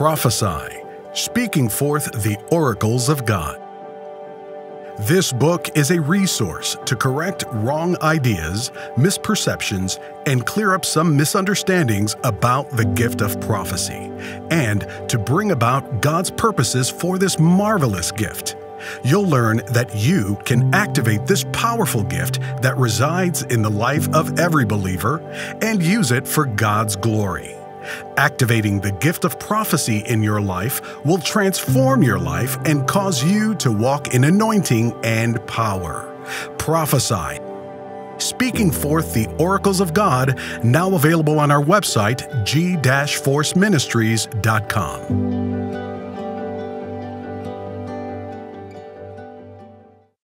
Prophesy Speaking Forth the Oracles of God. This book is a resource to correct wrong ideas, misperceptions, and clear up some misunderstandings about the gift of prophecy, and to bring about God's purposes for this marvelous gift. You'll learn that you can activate this powerful gift that resides in the life of every believer and use it for God's glory. Activating the gift of prophecy in your life will transform your life and cause you to walk in anointing and power. Prophesy. Speaking forth the oracles of God, now available on our website, g-forceministries.com.